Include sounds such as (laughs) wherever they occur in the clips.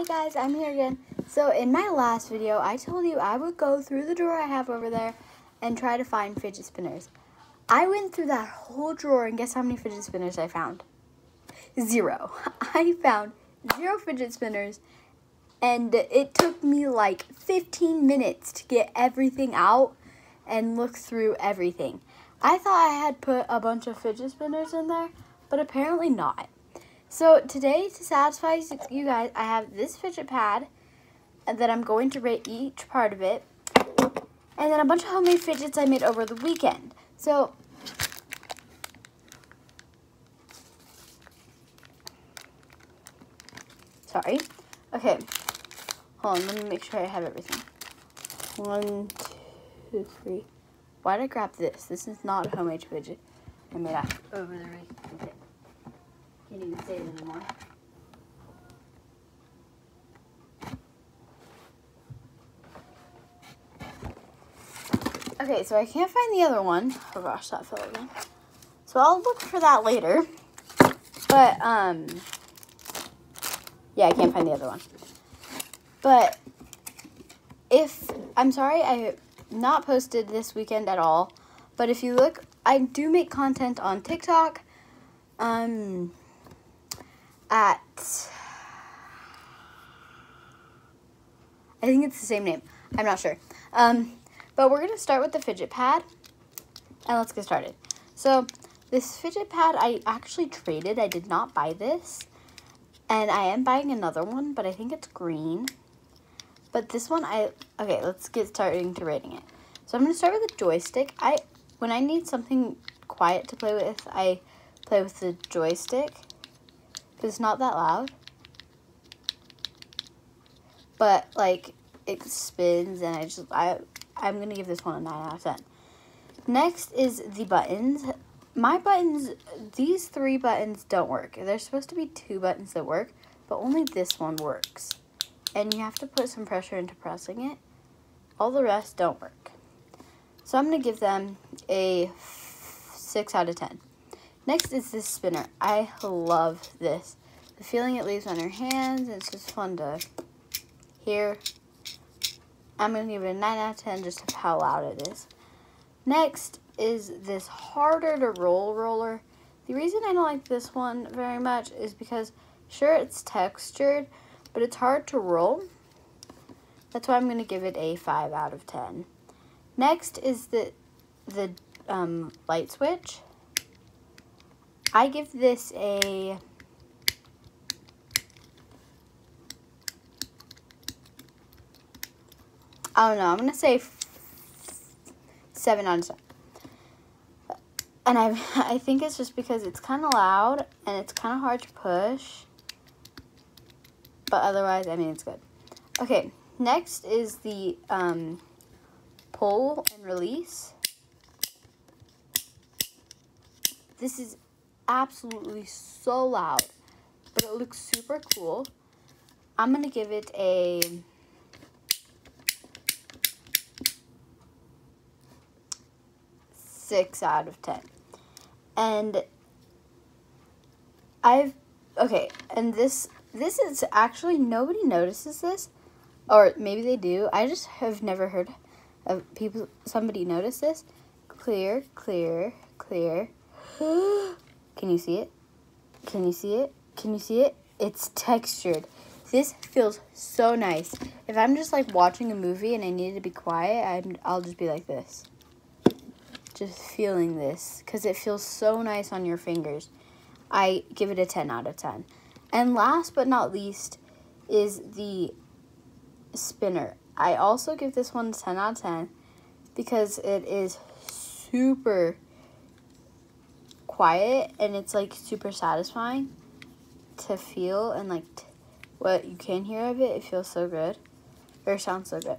Hey guys, I'm here again. So in my last video, I told you I would go through the drawer I have over there and try to find fidget spinners. I went through that whole drawer and guess how many fidget spinners I found? Zero. (laughs) I found zero fidget spinners and it took me like 15 minutes to get everything out and look through everything. I thought I had put a bunch of fidget spinners in there, but apparently not. So today, to satisfy you guys, I have this fidget pad and that I'm going to rate each part of it. And then a bunch of homemade fidgets I made over the weekend. So, sorry. Okay, hold on, let me make sure I have everything. One, two, three. Why did I grab this? This is not a homemade fidget. I made over the right. Can't even say it anymore. Okay, so I can't find the other one. Oh gosh, that fell again. So I'll look for that later. But, um, yeah, I can't find the other one. But if, I'm sorry I not posted this weekend at all. But if you look, I do make content on TikTok. Um, at I think it's the same name. I'm not sure. Um, but we're going to start with the fidget pad. And let's get started. So, this fidget pad I actually traded. I did not buy this. And I am buying another one, but I think it's green. But this one, I... Okay, let's get starting to rating it. So, I'm going to start with the joystick. I When I need something quiet to play with, I play with the joystick. It's not that loud. But, like, it spins, and I just, I, I'm to give this one a 9 out of 10. Next is the buttons. My buttons, these three buttons don't work. There's supposed to be two buttons that work, but only this one works. And you have to put some pressure into pressing it. All the rest don't work. So I'm going to give them a 6 out of 10. Next is this spinner. I love this. The feeling it leaves on your hands, it's just fun to hear. I'm going to give it a 9 out of 10 just of how loud it is. Next is this harder to roll roller. The reason I don't like this one very much is because, sure, it's textured, but it's hard to roll. That's why I'm going to give it a 5 out of 10. Next is the, the um, light switch. I give this a I don't know. I'm gonna say seven out of ten. And I (laughs) I think it's just because it's kind of loud and it's kind of hard to push. But otherwise, I mean, it's good. Okay, next is the um, pull and release. This is absolutely so loud, but it looks super cool. I'm going to give it a... Six out of ten. And I've... Okay, and this... This is actually... Nobody notices this. Or maybe they do. I just have never heard of people... Somebody notice this. Clear, clear, clear. (gasps) Can you see it? Can you see it? Can you see it? It's textured. This feels so nice. If I'm just like watching a movie and I need to be quiet, I'm, I'll just be like this. Just feeling this because it feels so nice on your fingers. I give it a 10 out of 10. And last but not least is the spinner. I also give this one 10 out of 10 because it is super quiet and it's like super satisfying to feel and like what you can hear of it. It feels so good or sounds so good.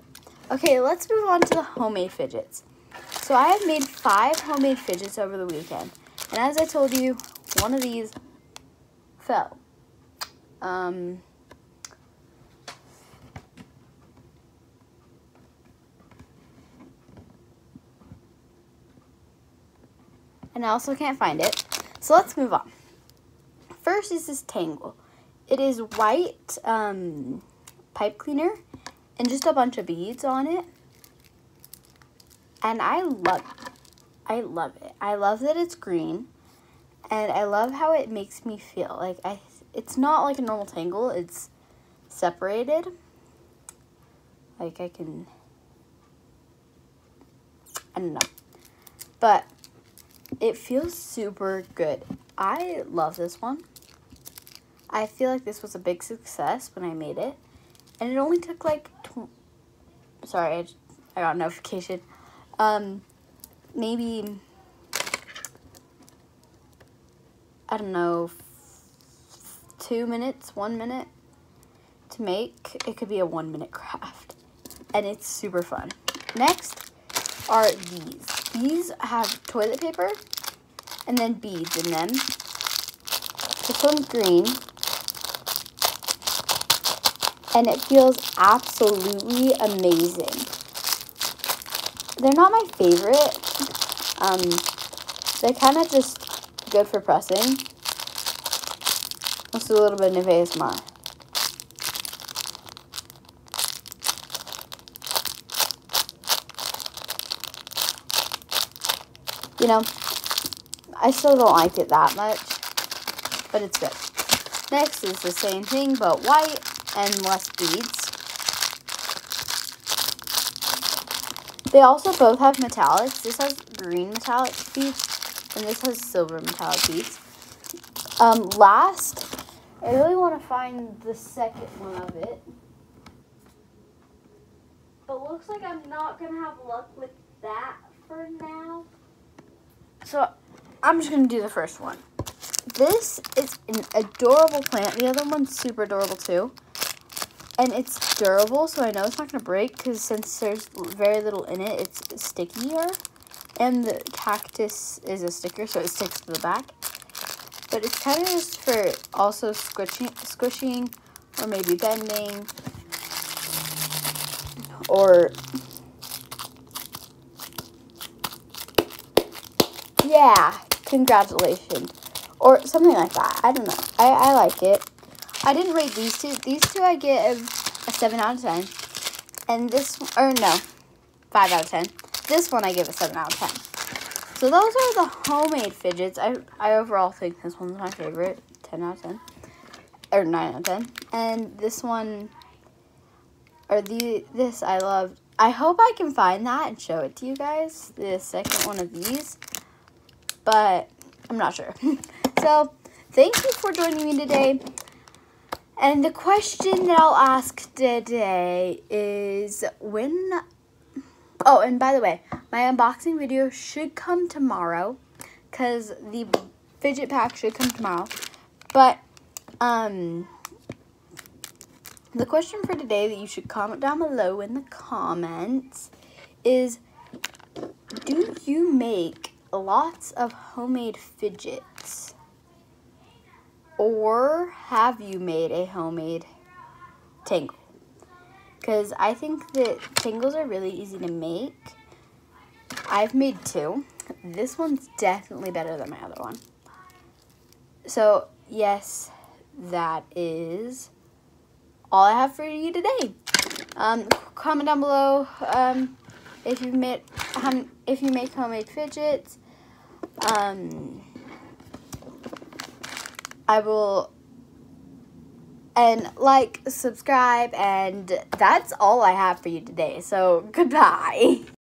Okay, let's move on to the homemade fidgets. So I have made five homemade fidgets over the weekend. And as I told you, one of these fell. Um, and I also can't find it. So let's move on. First is this tangle. It is white, um, pipe cleaner and just a bunch of beads on it. And I love I love it. I love that it's green. And I love how it makes me feel. Like I it's not like a normal tangle, it's separated. Like I can I don't know. But it feels super good. I love this one. I feel like this was a big success when I made it. And it only took like, sorry, I, I got a notification. Um, maybe, I don't know, two minutes, one minute to make. It could be a one minute craft. And it's super fun. Next are these. These have toilet paper and then beads in them. This one's green. And it feels absolutely amazing. They're not my favorite. Um, they're kind of just good for pressing. Let's do a little bit of ASMR. You know, I still don't like it that much, but it's good. Next is the same thing, but white and less beads. They also both have metallics. This has green metallic beads, and this has silver metallic beads. Um, last, I really want to find the second one of it. But looks like I'm not going to have luck with that for now. So I'm just going to do the first one. This is an adorable plant. The other one's super adorable too. And it's durable, so I know it's not going to break because since there's very little in it, it's stickier. And the cactus is a sticker, so it sticks to the back. But it's kind of just for also squishing, squishing or maybe bending or yeah, congratulations. Or something like that. I don't know. I, I like it. I didn't rate these two. These two I give a 7 out of 10. And this, or no, 5 out of 10. This one I give a 7 out of 10. So those are the homemade fidgets. I, I overall think this one's my favorite. 10 out of 10. Or 9 out of 10. And this one, or the this I love. I hope I can find that and show it to you guys. The second one of these but I'm not sure. (laughs) so, thank you for joining me today. And the question that I'll ask today is when... Oh, and by the way, my unboxing video should come tomorrow because the fidget pack should come tomorrow. But, um, the question for today that you should comment down below in the comments is, do you make lots of homemade fidgets? Or have you made a homemade tangle? Because I think that tangles are really easy to make. I've made two. This one's definitely better than my other one. So, yes, that is all I have for you today. Um, comment down below um, if you made um, if you make homemade fidgets um, I will and like, subscribe, and that's all I have for you today. So, (laughs) goodbye.